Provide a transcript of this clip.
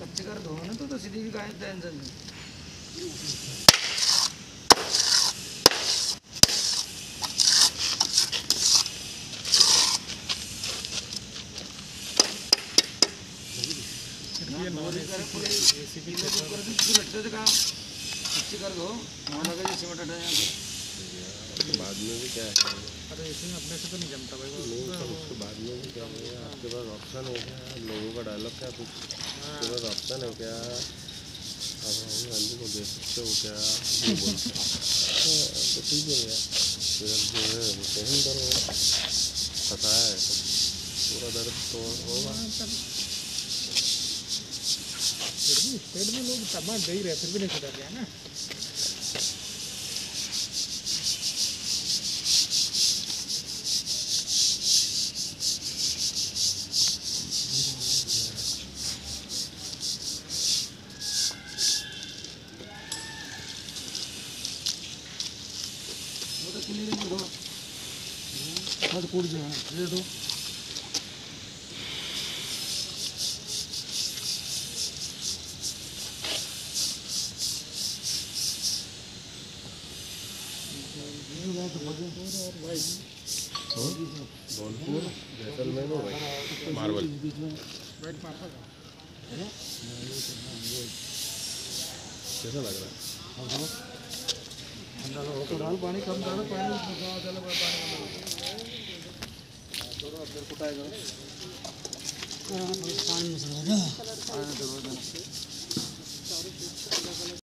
कच्चे कर दो ना तो तो सीधी भी काहे टेंशन हटा जाए बाद में भी क्या है? अरे अपने से तो नहीं जमता भाई नहीं तो उसके बाद में भी क्या है? आपके पास ऑप्शन है क्या लोगों का डायलॉग क्या कुछ आपके बाद ऑप्शन है क्या अब राहुल गांधी को दे सकते हो क्या तो ठीक है यार फिर अब जो है वो सहन करो पता है पूरा दर्द तो होगा फिर भी स्टेट में लोग तमाम दे ही रहे फिर भी नहीं सुधर गया ना। तो कितने दिन दो दो धौलपुर जैसलमेर हो मार्बल कैसा लग रहा है। डालो पानी कम पानी पानी पानी मसाला